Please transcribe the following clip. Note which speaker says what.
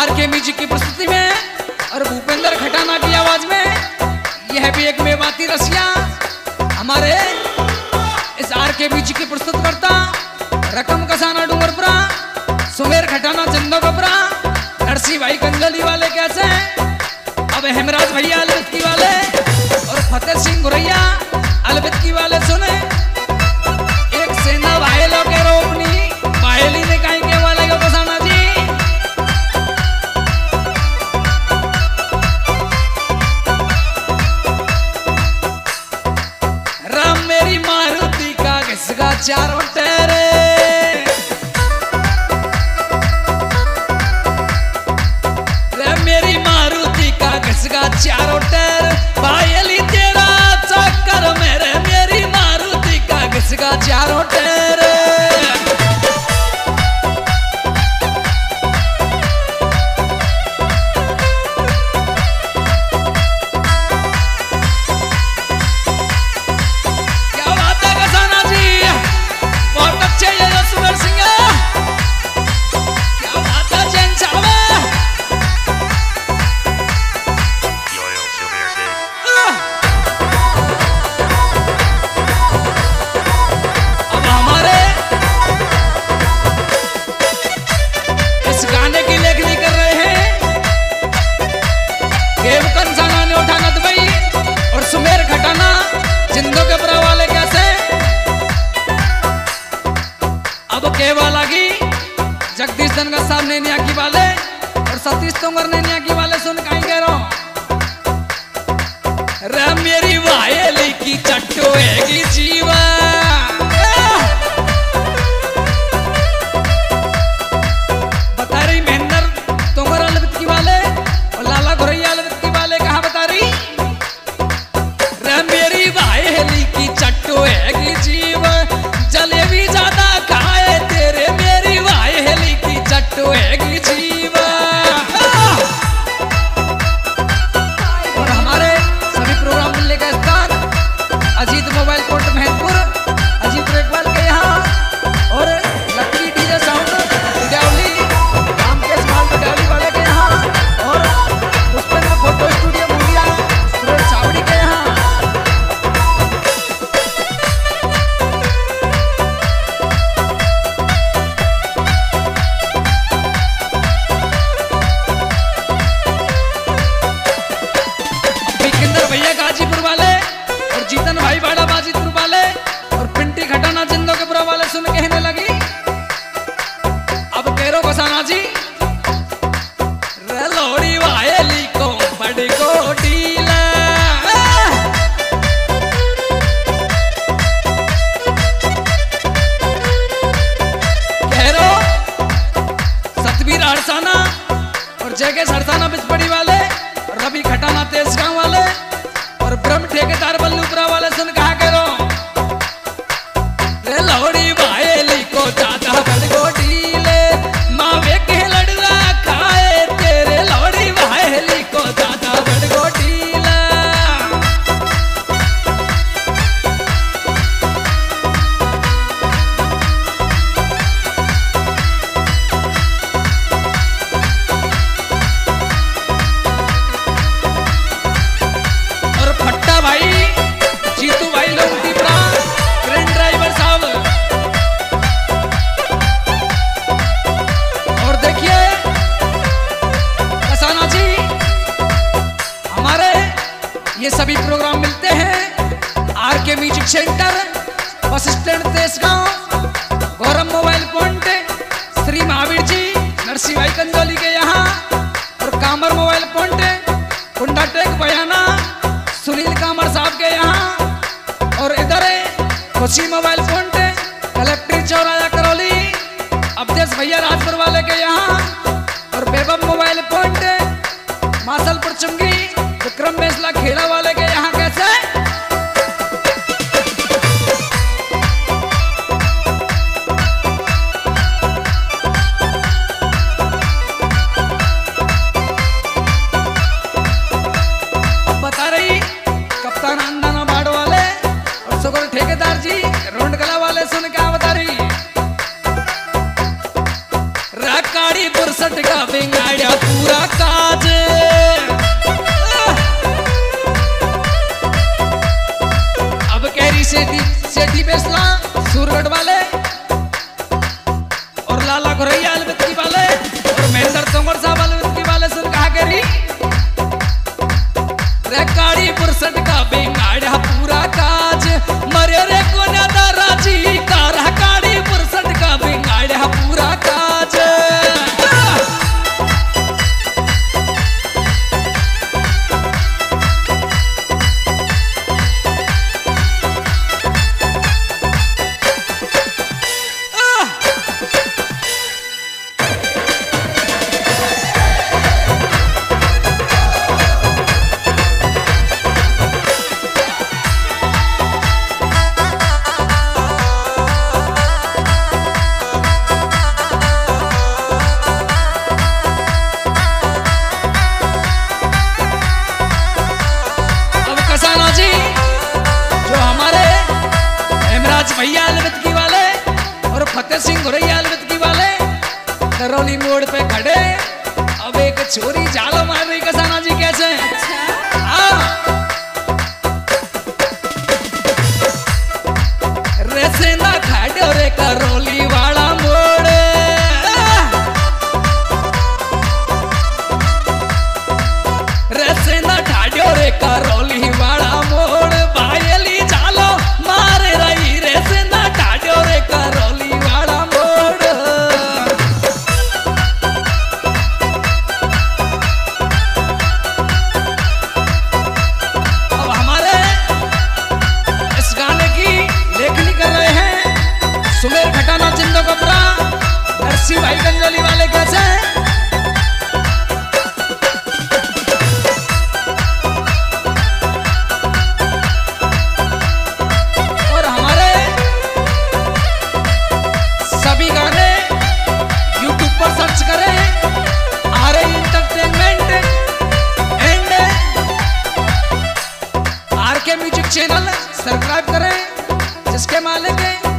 Speaker 1: Are K music की प्रस्तुति में और भूपेंद्र खटाना की आवाज़ में, यह भी एक मेवाती रसिया। हमारे इस आर के म्यूज़िक की प्रस्तुत करता रकम कसाना डूंगरपुरा, सुमेर खटाना चंदा कपरा नरसी भाई कंजली वाले कैसे अब हेमराज भैया अलविद वाले और फतेह सिंह गुरैया अलविद वाले सुने। एक सेना भाई लोग चारों तेरे। मेरी मारुति का चारों टेर तेरा। मेरे। मेरी मारुति का चारों सतीश तोमर ने नैनिया की वाले सुन कहीं कह रहा रे मेरी वायल की चट्टो है जीवा बता जयके सरसाना बिस्पड़ी वाले, रवि खटाना तेज गाँव वाले, और ब्रह्म ठेकेदार बल्लूपुरा वाले सुन प्रोग्राम मिलते हैं। R K music centre bus stand Tejgaon, Gaurav mobile point, Shri Mahavir ji, Narsingh भाई कंजोली के यहाँ, और कामर मोबाइल पॉइंट कुंडा टेक बयाना, सुनील कामर साहब के यहाँ, और इधर खुशी मोबाइल पॉइंट, कलेक्ट्री चौराया करौली, अवधेश भैया राजपुर वाले के यहाँ, और बेबम मोबाइल पॉइंट, मासलपुर चुंगी, विक्रम मेसला खेड़ा वाले बिगाड़ी फुर्सत का बिगाड़ा पूरा काज। अब कह रही सेठी सेठी बेसला, सूरगढ़ वाले और लाला घोरैया वाले और महेंद्र तोमर साहब। भैया वाले और फतेह सिंह भैया वाले करौली मोड़ पे खड़े। अब एक छोरी जालो मार माल